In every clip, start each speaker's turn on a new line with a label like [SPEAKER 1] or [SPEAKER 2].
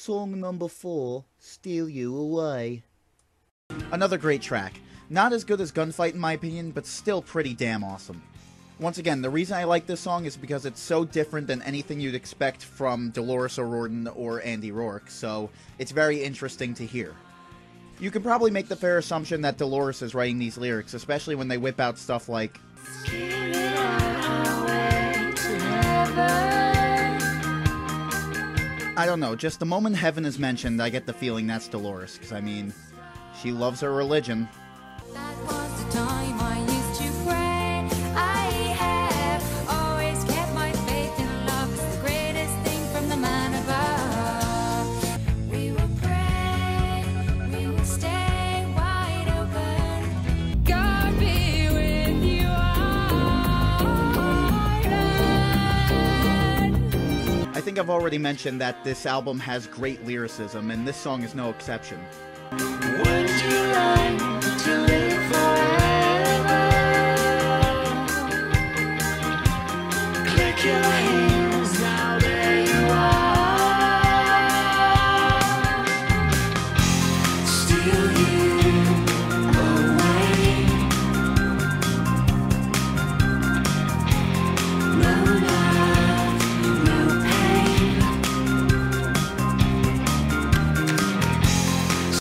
[SPEAKER 1] Song number four, Steal You Away. Another great track. Not as good as Gunfight in my opinion, but still pretty damn awesome. Once again, the reason I like this song is because it's so different than anything you'd expect from Dolores O'Riordan or Andy Rourke, so it's very interesting to hear. You can probably make the fair assumption that Dolores is writing these lyrics, especially when they whip out stuff like. I don't know, just the moment heaven is mentioned, I get the feeling that's Dolores, because I mean, she loves her religion. I've already mentioned that this album has great lyricism, and this song is no exception.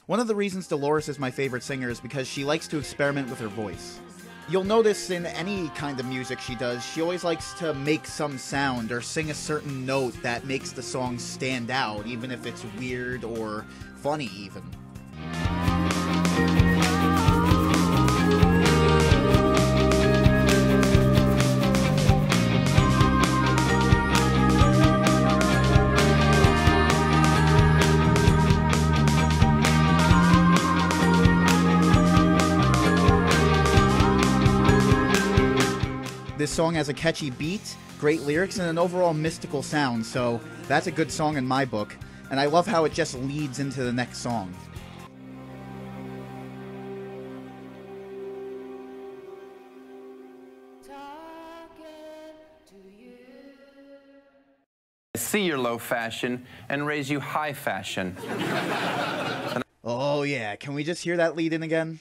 [SPEAKER 1] One of the reasons Dolores is my favorite singer is because she likes to experiment with her voice. You'll notice in any kind of music she does, she always likes to make some sound or sing a certain note that makes the song stand out, even if it's weird or funny, even. This song has a catchy beat, great lyrics, and an overall mystical sound, so that's a good song in my book, and I love how it just leads into the next song.
[SPEAKER 2] see your low fashion and raise you high fashion.
[SPEAKER 1] oh, yeah. Can we just hear that lead in again?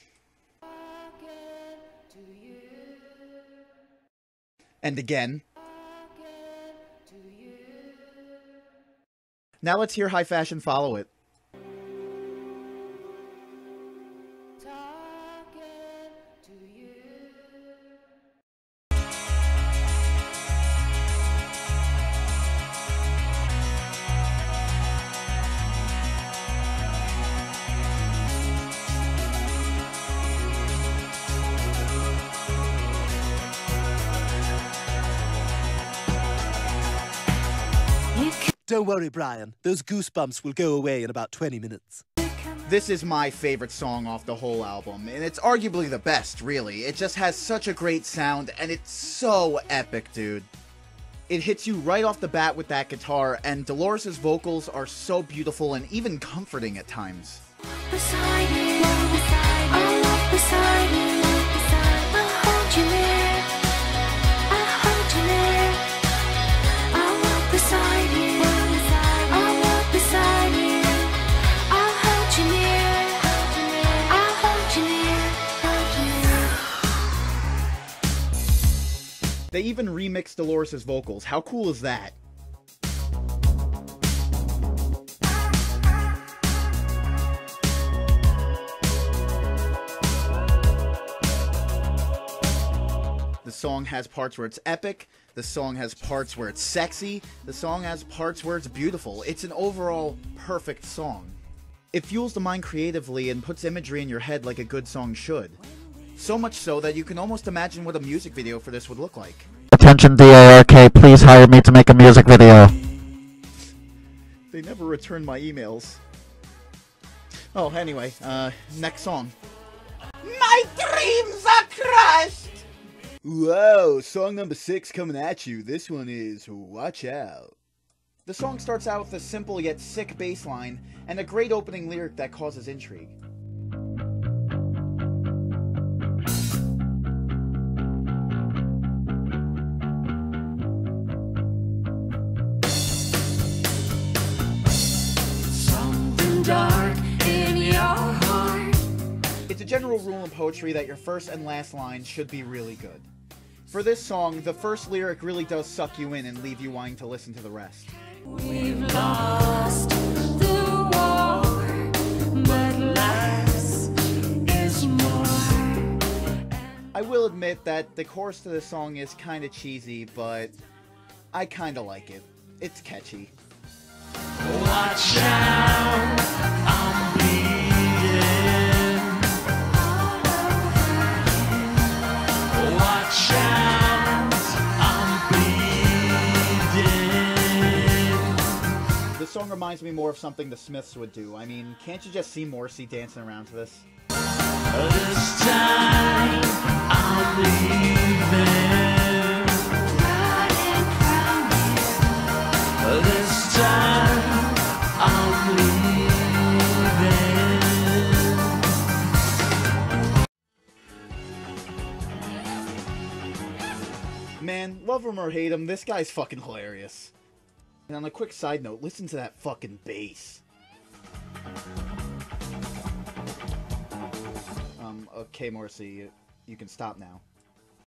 [SPEAKER 1] And again. Now let's hear High Fashion follow it.
[SPEAKER 3] Don't worry, Brian. Those goosebumps will go away in about 20 minutes.
[SPEAKER 1] This is my favorite song off the whole album, and it's arguably the best, really. It just has such a great sound, and it's so epic, dude. It hits you right off the bat with that guitar, and Dolores' vocals are so beautiful and even comforting at times. Beside you, beside you. They even remixed Dolores' vocals. How cool is that? The song has parts where it's epic, the song has parts where it's sexy, the song has parts where it's beautiful. It's an overall perfect song. It fuels the mind creatively and puts imagery in your head like a good song should. So much so that you can almost imagine what a music video for this would look like.
[SPEAKER 4] Attention DARK, please hire me to make a music video.
[SPEAKER 1] They never return my emails. Oh, anyway, uh, next song. My dreams are crushed! Whoa, song number six coming at you. This one is Watch Out. The song starts out with a simple yet sick bass line and a great opening lyric that causes intrigue. It's a general rule in poetry that your first and last line should be really good. For this song, the first lyric really does suck you in and leave you wanting to listen to the rest.
[SPEAKER 5] We've lost the war, but less is more.
[SPEAKER 1] I will admit that the chorus to this song is kind of cheesy, but I kind of like it. It's catchy. This song reminds me more of something the Smiths would do. I mean, can't you just see Morrissey dancing around to this?
[SPEAKER 5] This
[SPEAKER 1] love him or hate him, this guy's fucking hilarious. And on a quick side note, listen to that fucking bass. Um, okay, Morrissey, you, you can stop now.